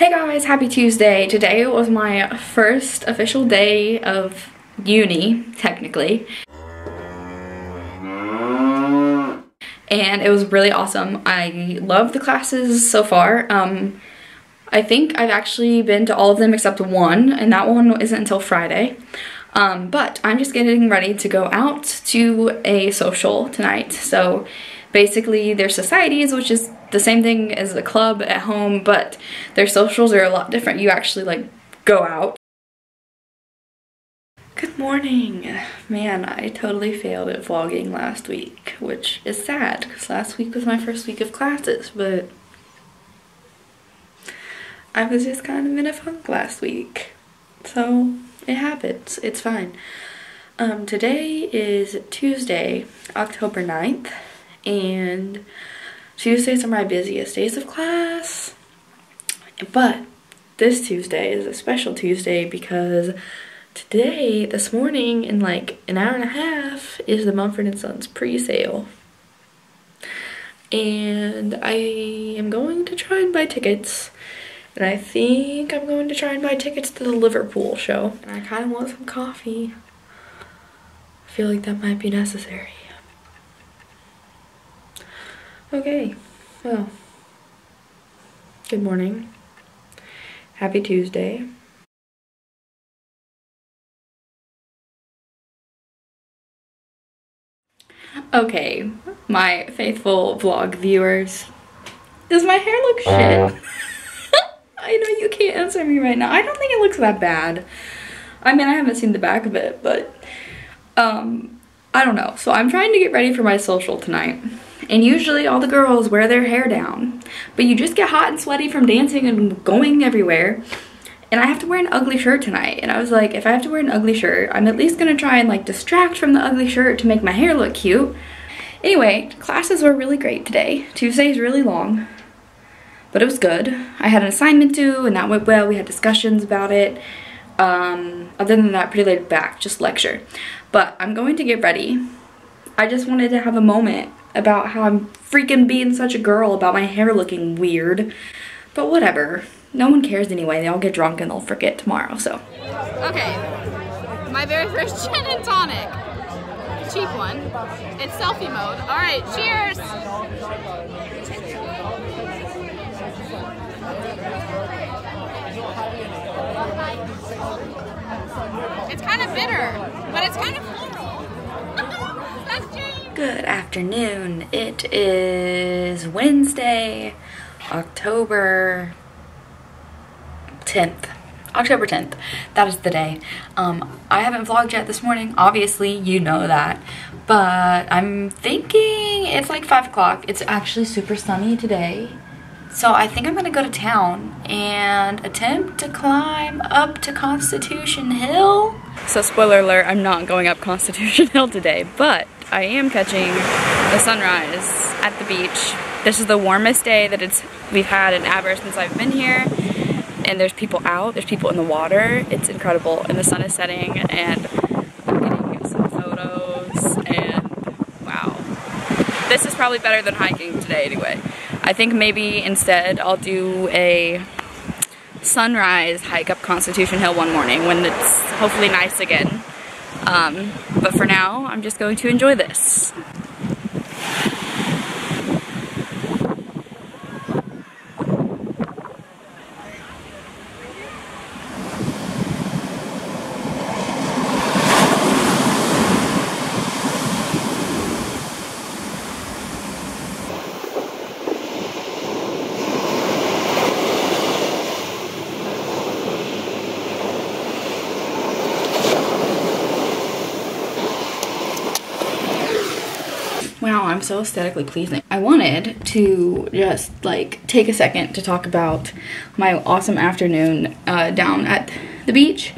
Hey guys, happy Tuesday. Today was my first official day of uni, technically. And it was really awesome. I love the classes so far. Um, I think I've actually been to all of them except one, and that one isn't until Friday. Um, but I'm just getting ready to go out to a social tonight. So basically their societies, which is the same thing as a club at home, but their socials are a lot different. You actually like go out. Good morning. Man, I totally failed at vlogging last week, which is sad because last week was my first week of classes, but I was just kind of in a funk last week. So it happens. It's fine. Um, today is Tuesday, October 9th, and Tuesdays are my busiest days of class. But this Tuesday is a special Tuesday because today, this morning, in like an hour and a half, is the Mumford & Sons pre-sale. And I am going to try and buy tickets and I think I'm going to try and buy tickets to the Liverpool show. And I kind of want some coffee. I feel like that might be necessary. Okay, well, good morning. Happy Tuesday. Okay, my faithful vlog viewers. Does my hair look shit? I know you can't answer me right now. I don't think it looks that bad. I mean, I haven't seen the back of it, but um, I don't know. So I'm trying to get ready for my social tonight. And usually all the girls wear their hair down, but you just get hot and sweaty from dancing and going everywhere. And I have to wear an ugly shirt tonight. And I was like, if I have to wear an ugly shirt, I'm at least gonna try and like distract from the ugly shirt to make my hair look cute. Anyway, classes were really great today. Tuesday is really long but it was good. I had an assignment due and that went well. We had discussions about it. Um, other than that, pretty laid back, just lecture. But I'm going to get ready. I just wanted to have a moment about how I'm freaking being such a girl about my hair looking weird. But whatever. No one cares anyway. They all get drunk and they'll forget tomorrow, so. Okay. My very first gin and tonic. Cheap one. It's selfie mode. All right, cheers! It's kind of bitter, but it's kind of. Good afternoon. It is Wednesday, October 10th. October 10th. That is the day. Um, I haven't vlogged yet this morning. Obviously, you know that. But I'm thinking it's like 5 o'clock. It's actually super sunny today. So I think I'm gonna go to town and attempt to climb up to Constitution Hill. So spoiler alert, I'm not going up Constitution Hill today, but I am catching the sunrise at the beach. This is the warmest day that it's we've had in Aber since I've been here. And there's people out, there's people in the water. It's incredible. And the sun is setting and I'm getting some photos and wow. This is probably better than hiking today anyway. I think maybe instead I'll do a sunrise hike up Constitution Hill one morning when it's hopefully nice again. Um, but for now, I'm just going to enjoy this. I'm so aesthetically pleasing. I wanted to just like take a second to talk about my awesome afternoon uh, down at the beach.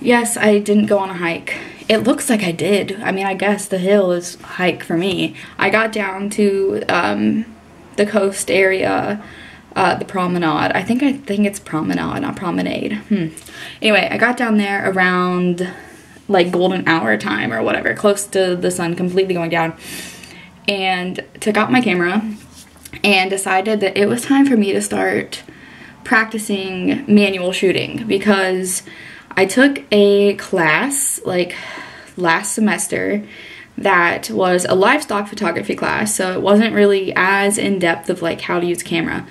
Yes, I didn't go on a hike. It looks like I did. I mean, I guess the hill is hike for me. I got down to um, the coast area, uh, the promenade. I think I think it's promenade, not promenade. Hmm. Anyway, I got down there around like golden hour time or whatever, close to the sun completely going down and took out my camera and decided that it was time for me to start practicing manual shooting because I took a class like last semester that was a livestock photography class, so it wasn't really as in depth of like how to use camera.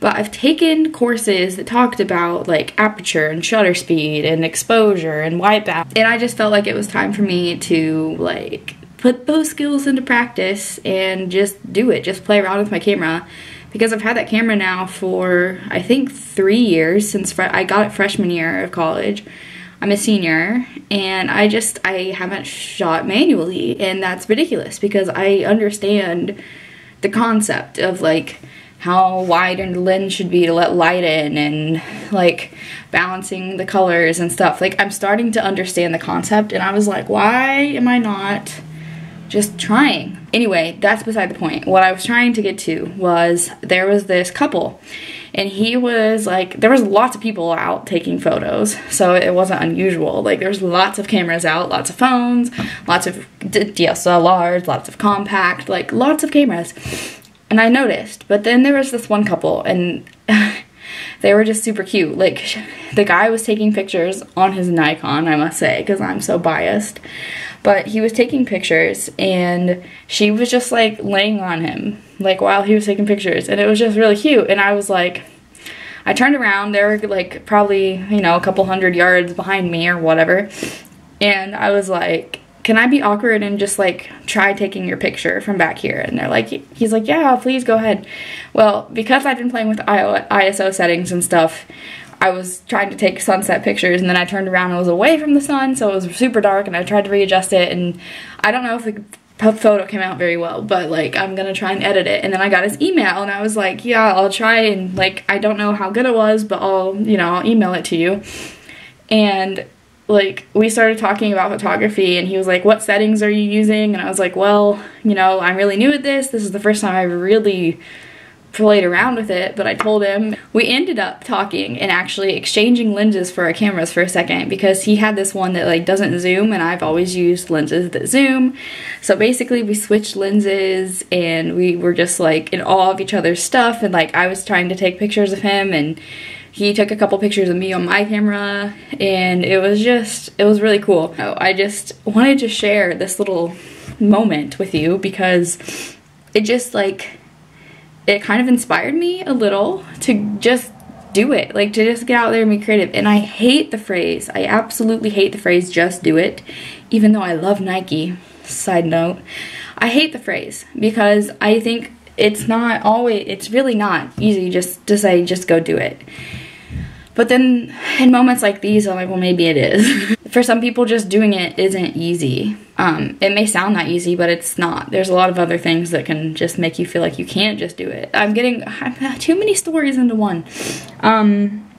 But I've taken courses that talked about like aperture and shutter speed and exposure and white balance, and I just felt like it was time for me to like put those skills into practice and just do it, just play around with my camera because I've had that camera now for I think three years since I got it freshman year of college. I'm a senior and I just I haven't shot manually and that's ridiculous because I understand the concept of like how wide the lens should be to let light in and like balancing the colors and stuff. Like I'm starting to understand the concept and I was like, why am I not just trying. Anyway, that's beside the point. What I was trying to get to was there was this couple and he was like there was lots of people out taking photos so it wasn't unusual like there's lots of cameras out lots of phones lots of dslrs lots of compact like lots of cameras and i noticed but then there was this one couple and they were just super cute like the guy was taking pictures on his nikon i must say because i'm so biased but he was taking pictures and she was just like laying on him like while he was taking pictures and it was just really cute and I was like I turned around they were like probably you know a couple hundred yards behind me or whatever and I was like can I be awkward and just like try taking your picture from back here? And they're like, he's like, yeah, please go ahead. Well, because I've been playing with ISO settings and stuff, I was trying to take sunset pictures and then I turned around and was away from the sun, so it was super dark and I tried to readjust it and I don't know if the photo came out very well, but like I'm gonna try and edit it. And then I got his email and I was like, yeah, I'll try and like I don't know how good it was, but I'll, you know, I'll email it to you. And like we started talking about photography and he was like, what settings are you using? And I was like, well, you know, I'm really new at this. This is the first time I really played around with it, but I told him we ended up talking and actually exchanging lenses for our cameras for a second because he had this one that like doesn't zoom and I've always used lenses that zoom. So basically we switched lenses and we were just like in awe of each other's stuff and like I was trying to take pictures of him and he took a couple pictures of me on my camera and it was just it was really cool. I just wanted to share this little moment with you because it just like it kind of inspired me a little to just do it like to just get out there and be creative and i hate the phrase i absolutely hate the phrase just do it even though i love nike side note i hate the phrase because i think it's not always it's really not easy just to say just go do it but then in moments like these, I'm like, well, maybe it is. For some people, just doing it isn't easy. Um, it may sound that easy, but it's not. There's a lot of other things that can just make you feel like you can't just do it. I'm getting too many stories into one. Um,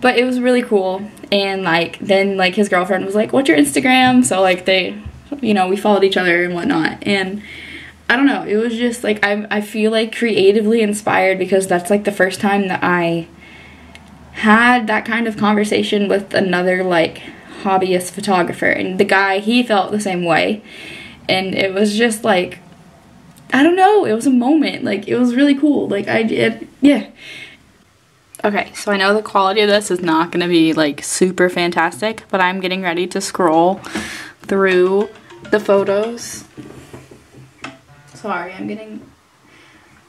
but it was really cool. And like, then like his girlfriend was like, what's your Instagram? So like they, you know, we followed each other and whatnot. And I don't know, it was just like, I, I feel like creatively inspired because that's like the first time that I had that kind of conversation with another like hobbyist photographer and the guy he felt the same way. And it was just like I don't know it was a moment like it was really cool like I did yeah. Okay so I know the quality of this is not gonna be like super fantastic but I'm getting ready to scroll through the photos. Sorry I'm getting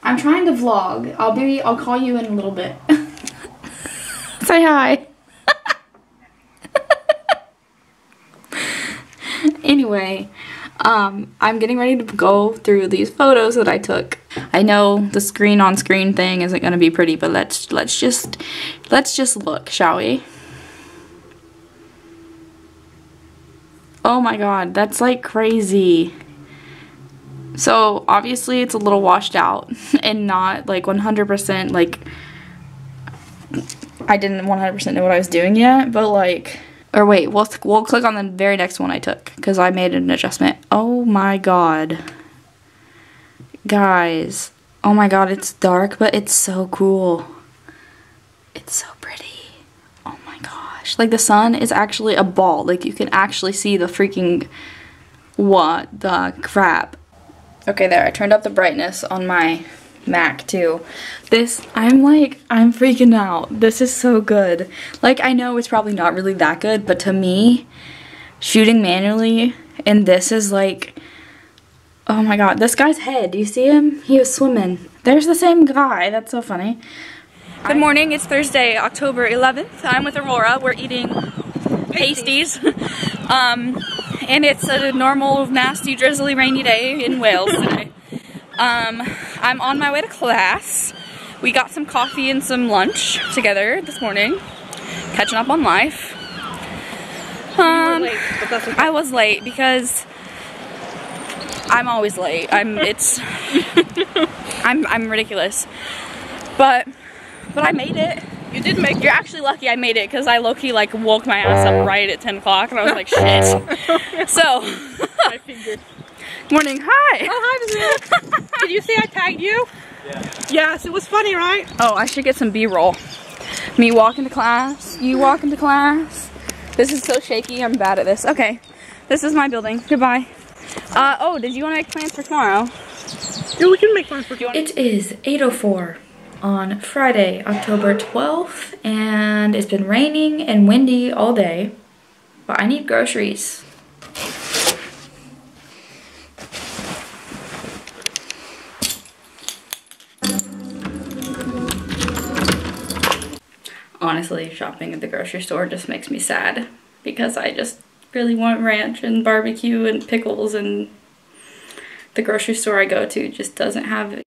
I'm trying to vlog. I'll be I'll call you in a little bit. Say hi. Anyway, um, I'm getting ready to go through these photos that I took. I know the screen on screen thing isn't going to be pretty, but let's let's just let's just look, shall we? Oh my god, that's like crazy. So obviously it's a little washed out and not like 100% like I didn't 100% know what I was doing yet, but like, or wait, we'll, we'll click on the very next one I took because I made an adjustment. Oh my god. Guys, oh my god, it's dark, but it's so cool. It's so pretty. Oh my gosh. Like the sun is actually a ball. Like you can actually see the freaking, what the crap. Okay, there, I turned up the brightness on my Mac too. This, I'm like, I'm freaking out. This is so good. Like, I know it's probably not really that good, but to me, shooting manually, and this is like, oh my god, this guy's head, do you see him? He was swimming. There's the same guy, that's so funny. Good morning, it's Thursday, October 11th. I'm with Aurora, we're eating pasties. um, and it's a normal, nasty, drizzly, rainy day in Wales today. Um, I'm on my way to class. We got some coffee and some lunch together this morning, catching up on life. Um, late, but that's okay. I was late because I'm always late. I'm it's I'm I'm ridiculous. But but I made it. You did make You're actually lucky I made it because I low-key like woke my ass up right at 10 o'clock and I was like shit. so my finger. Morning, hi. Oh, hi, Miss Did you see I tagged you? Yeah. Yes, it was funny, right? Oh, I should get some B-roll. Me walking to class, you walking to class. This is so shaky, I'm bad at this. Okay, this is my building. Goodbye. Uh, oh, did you want to make plans for tomorrow? Yeah, we can make plans for you. It is 8.04 on Friday, October 12th, and it's been raining and windy all day, but I need groceries. Honestly, shopping at the grocery store just makes me sad because I just really want ranch and barbecue and pickles and the grocery store I go to just doesn't have